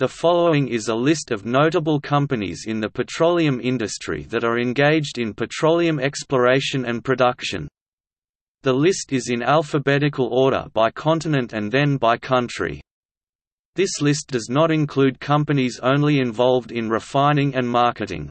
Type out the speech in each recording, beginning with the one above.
The following is a list of notable companies in the petroleum industry that are engaged in petroleum exploration and production. The list is in alphabetical order by continent and then by country. This list does not include companies only involved in refining and marketing.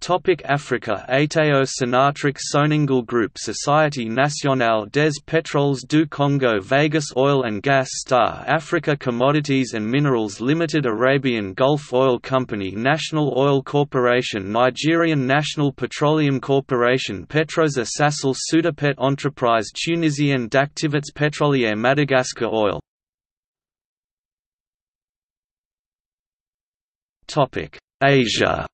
Topic Africa Ateo Sonatrach Sonangol Group Société Nationale des Pétroles du Congo Vegas Oil and Gas Star Africa Commodities and Minerals Limited Arabian Gulf Oil Company National Oil Corporation Nigerian National Petroleum Corporation Petrosa Sasol Sudapet Entreprise Tunisienne d'Activités Pétrolières Madagascar Oil Asia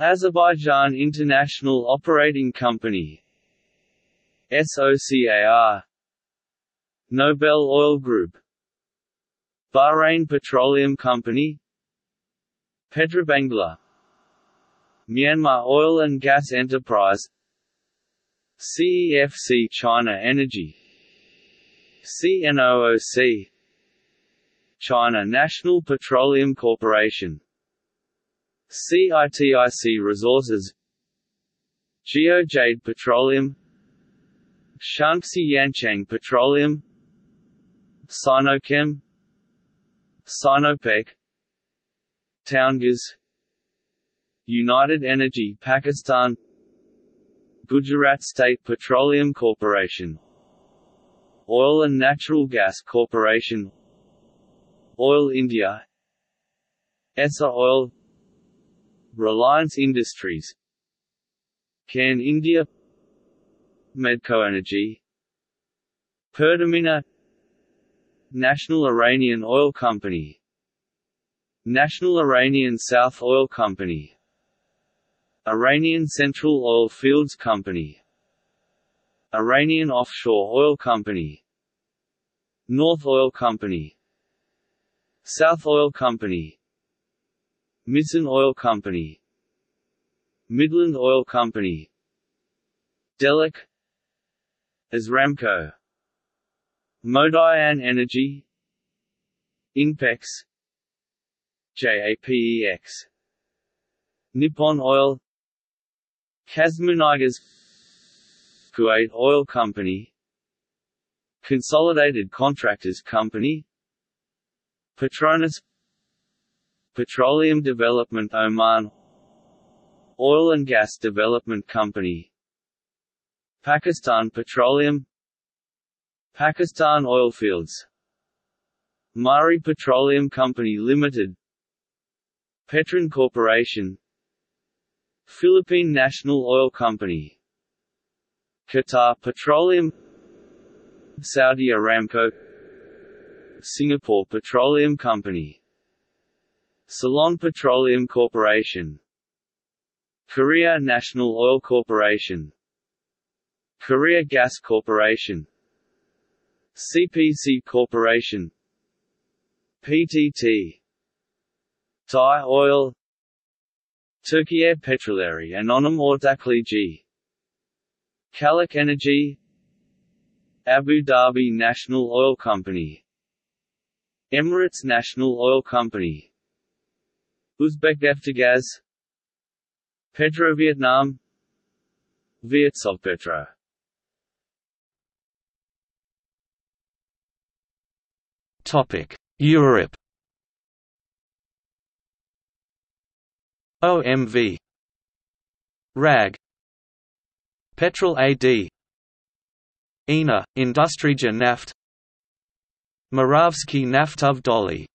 Azerbaijan International Operating Company SOCAR Nobel Oil Group Bahrain Petroleum Company Petrobangla Myanmar Oil and Gas Enterprise CEFC China Energy CNOOC China National Petroleum Corporation CITIC Resources. GeoJade Petroleum. Shaanxi Yanchang Petroleum. Sinochem. Sinopec. Towngas United Energy Pakistan. Gujarat State Petroleum Corporation. Oil and Natural Gas Corporation. Oil India. Essar Oil Reliance Industries. Cairn India. Medco Energy. Pertamina. National Iranian Oil Company. National Iranian South Oil Company. Iranian Central Oil Fields Company. Iranian Offshore Oil Company. North Oil Company. South Oil Company Missan Oil Company. Midland Oil Company. Delek Isramco. Modiin Energy. Inpex. JAPEX Nippon Oil. Kazmunaygas Kuwait Oil Company. Consolidated Contractors Company. Petronas Petroleum Development Oman Oil and Gas Development Company Pakistan Petroleum Pakistan Oilfields Mari Petroleum Company Limited Petron Corporation Philippine National Oil Company Qatar Petroleum Saudi Aramco Singapore Petroleum Company Ceylon Petroleum Corporation. Korea National Oil Corporation. Korea Gas Corporation. CPC Corporation. PTT Thai Oil. Turkiye Petrolleri Anonim Ortaklığı Kalik Energy. Abu Dhabi National Oil Company. Emirates National Oil Company Uzbeknaftogaz Petrovietnam Vietsovpetro Topic Europe. OMV RAG. Petrol AD INA, Industrija Naft. Moravsky Naftov Doli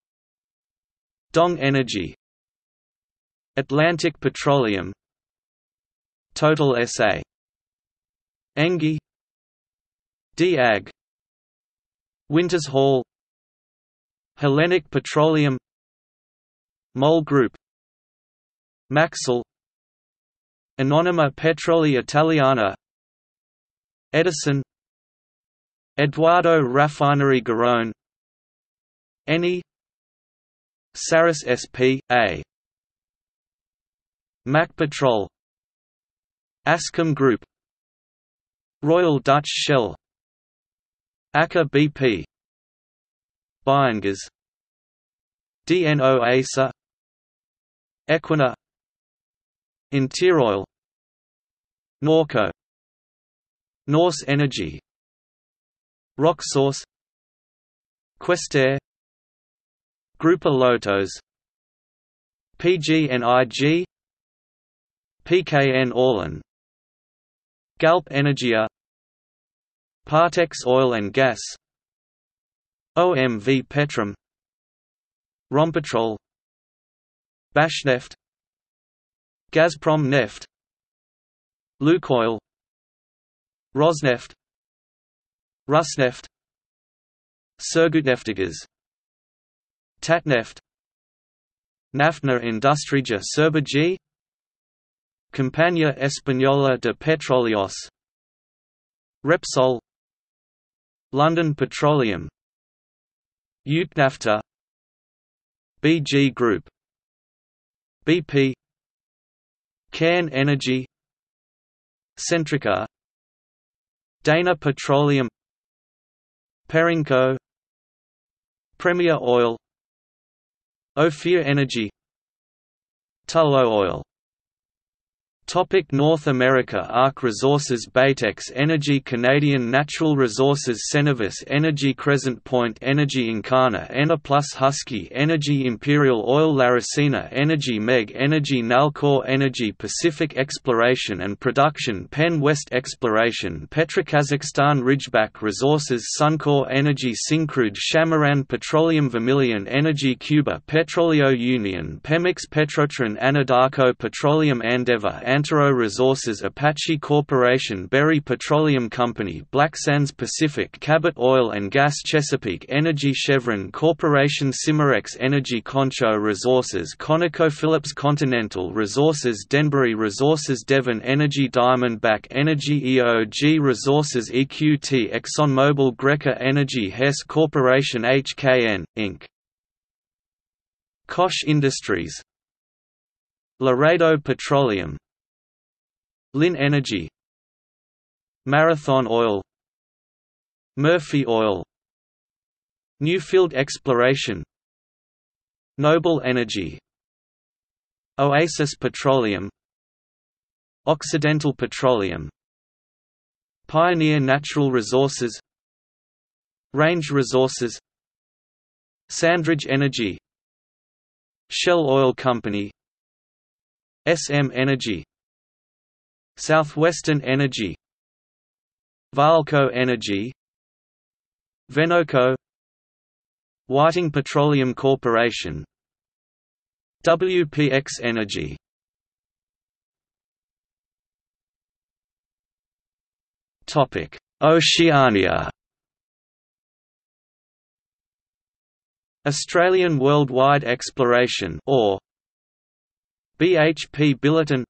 Dong Energy Atlantic Petroleum Total SA Engie DAG Wintershall Hellenic Petroleum MOL Group Maxell Anonima Petroli Italiana Edison Edoardo Raffinerie Garrone Eni Saras SP, A Makpetrol Ascom Group Royal Dutch Shell Aker BP Bayerngas DNO Acer Equinor Interoil Norco Norse Energy Rocksource Questerre Grupa Lotos PGNiG PKN Orlen. Galp Energia. Partex Oil and Gas. OMV Petrom. Rompetrol. Bashneft. Gazprom Neft. Lukoil. Rosneft. Rusneft. Surgutneftegas Tatneft. Naftna Industrija G Compañía Española de Petróleos. Repsol. London Petroleum. Ukrnafta BG Group. BP Cairn Energy. Centrica. Dana Petroleum. Perenco. Premier Oil. Ophir Energy. Tullow Oil Topic North America ARC Resources Baytex Energy Canadian Natural Resources Cenovus Energy Crescent Point Energy Encana Enerplus Husky Energy Imperial Oil Laricina Energy Meg Energy Nalcor Energy Pacific Exploration and Production Penn West Exploration Petrokazakhstan Ridgeback Resources Suncor Energy Syncrude Shamaran Petroleum Vermilion Energy Cuba Petroleo Union Pemex Petrotrin Anadarko Petroleum Andeavor Antero Resources Apache Corporation Berry Petroleum Company Black Sands Pacific Cabot Oil and Gas Chesapeake Energy Chevron Corporation Cimarex Energy Concho Resources ConocoPhillips Continental Resources Denbury Resources Devon Energy Diamondback Energy EOG Resources EQT ExxonMobil Greca Energy Hess Corporation HKN, Inc. Koch Industries Laredo Petroleum Linn Energy. Marathon Oil. Murphy Oil. Newfield Exploration. Noble Energy. Oasis Petroleum. Occidental Petroleum. Pioneer Natural Resources. Range Resources. Sandridge Energy. Shell Oil Company. SM Energy Southwestern Energy Vaalco Energy Venoco Whiting Petroleum Corporation WPX Energy Topic: Oceania. Australian Worldwide Exploration or BHP Billiton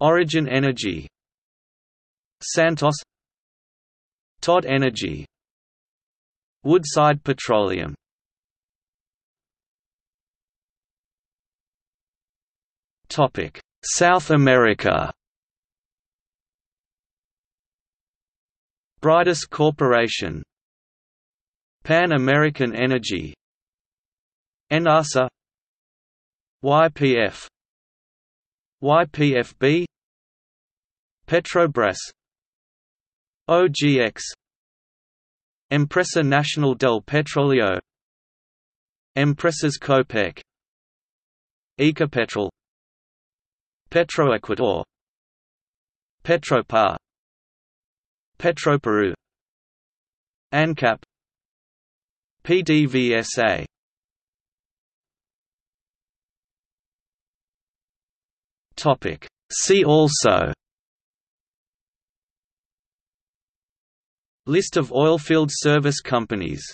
Origin Energy. Santos. Todd Energy. Woodside Petroleum. Topic. South America. Bridas Corporation. Pan American Energy. ENARSA YPF YPFB Petrobras OGX Empresa Nacional del Petróleo Empresas Copec Ecopetrol Petroecuador Petropar Petroperu ANCAP PDVSA Topic. See also List of oilfield service companies